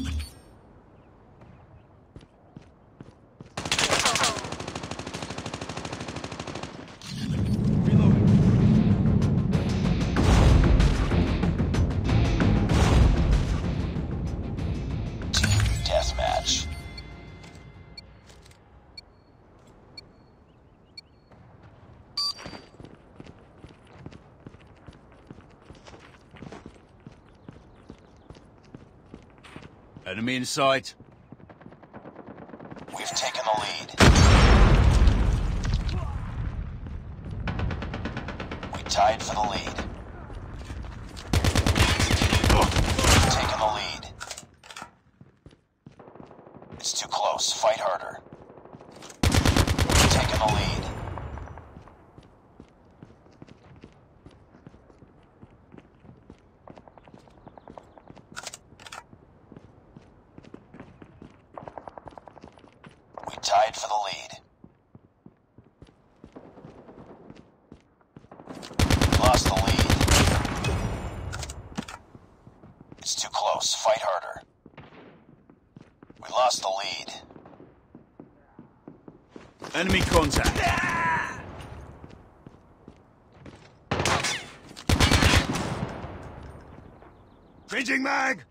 Team deathmatch. Enemy in sight. We've taken the lead. We tied for the lead. We've taken the lead. It's too close. Fight harder. We've taken the lead. We tied for the lead. Lost the lead. It's too close. Fight harder. We lost the lead. Enemy contact. Changing mag.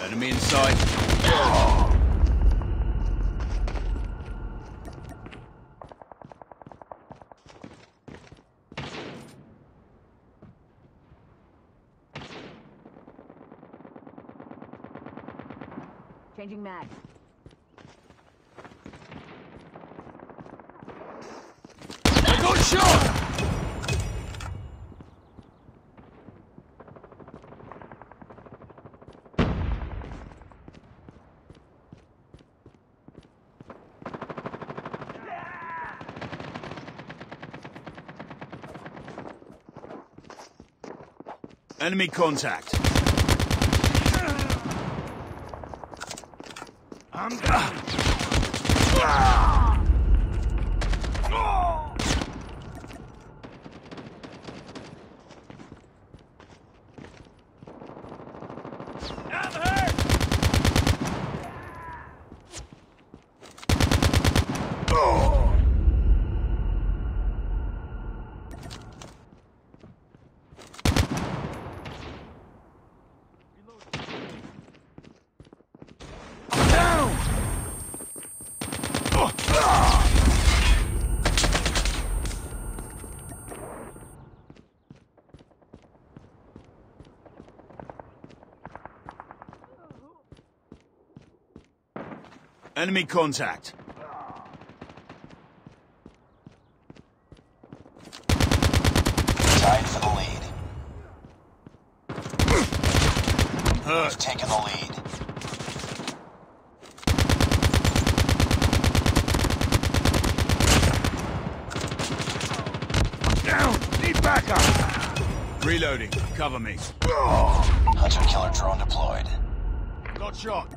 Enemy in sight. Changing mag. I shot. Enemy contact. I'm down. I'm hurt. Down. Enemy contact. Tied for the lead. We've taken the lead. Down. Need backup. Reloading. Cover me. Hunter killer drone deployed. Got shot.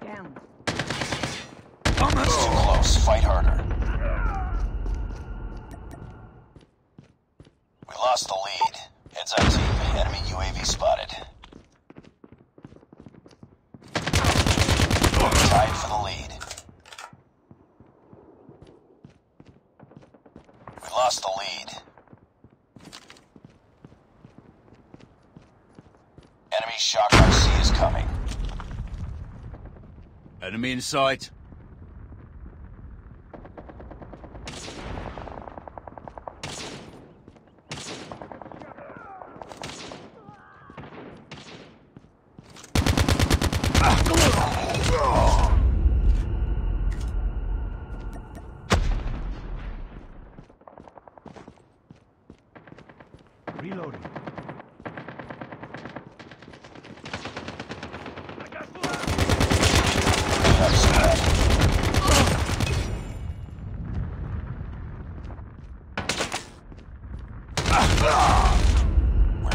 Down. I'm It's too close. Fight harder. We lost the lead. Heads up, team. Enemy UAV spotted. Tied for the lead. We lost the lead. Enemy shock RC is coming. Enemy in sight. Reloading.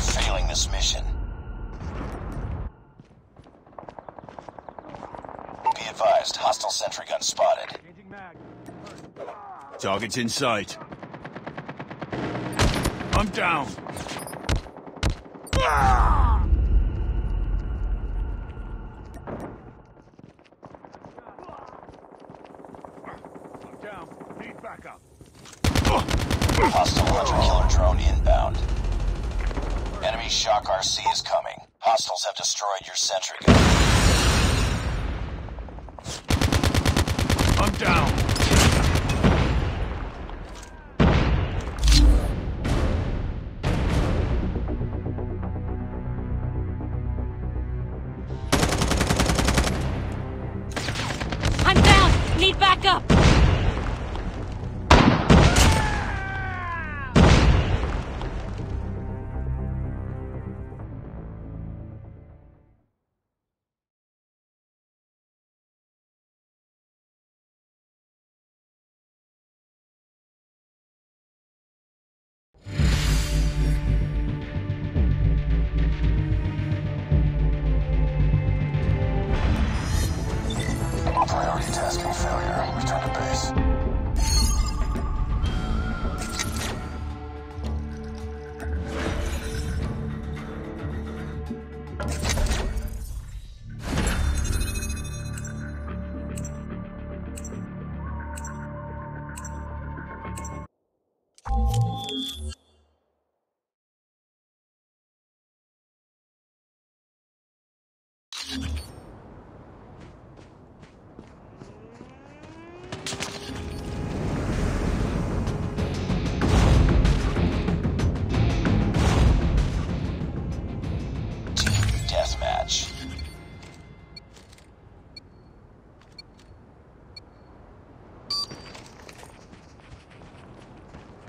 Failing this mission. Be advised, hostile sentry gun spotted. Targets in sight. I'm down. I'm down. Need backup. Hostile hunter-killer drone inbound. Enemy shock RC is coming. Hostiles have destroyed your sentry gun. I'm down.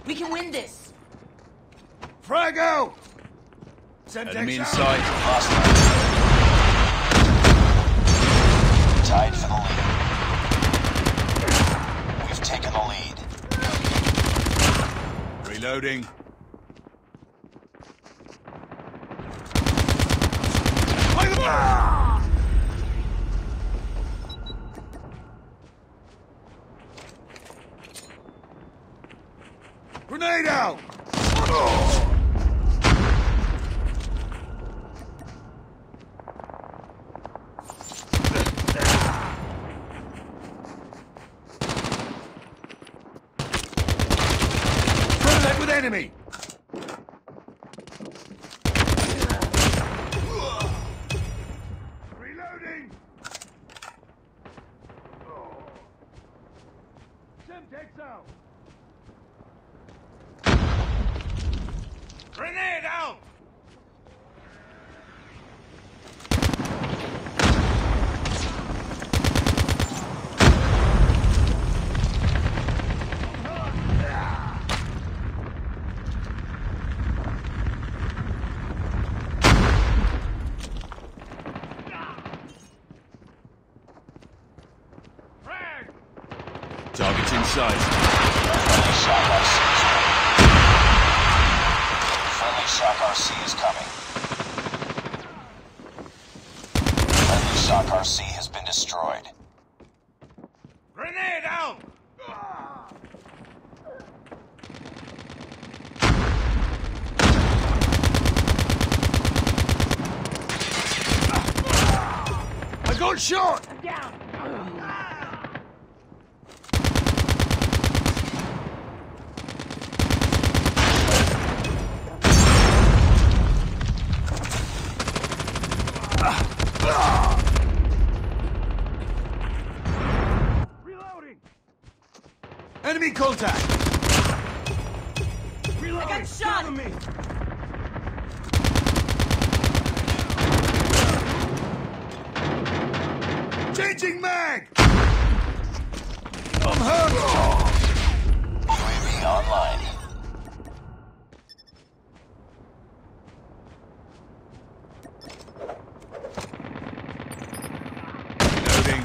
We can win this! Frago! Enemy in sight. Hostile. Tied for the lead. We've taken the lead. Reloading. Grenade out! Contact with enemy! Reloading! Semtex out! Grenade out! In. Friendly shock RC is ready. Friendly shock RC is coming. Friendly shock RC has been destroyed. Grenade out! I got shot! UAV online. Reloading.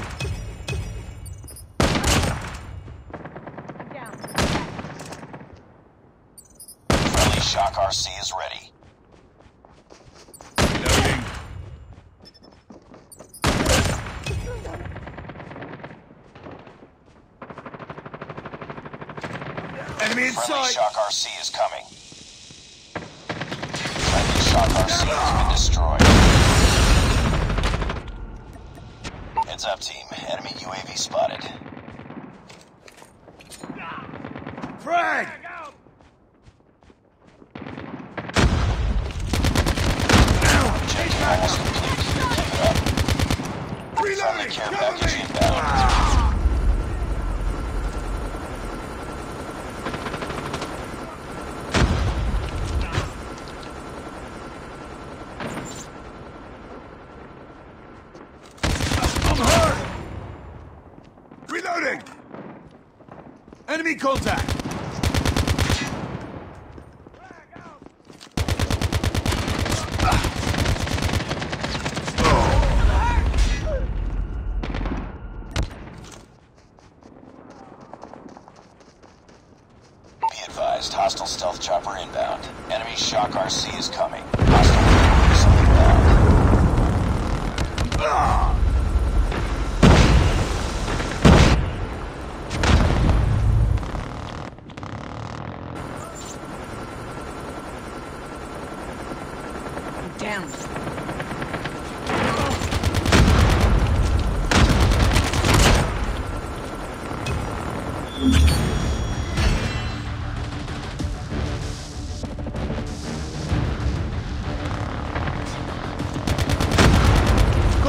Shock RC is ready. Reloading. Enemy in Friendly sight. Shock RC is coming. Friendly Shock RC has been destroyed. Heads up, team. Enemy UAV spotted. Frag. Objective almost complete. Keep it up. Friendly Reloading. care package me. inbound. I'm hurt. Reloading. Enemy contact.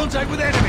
contact with enemy!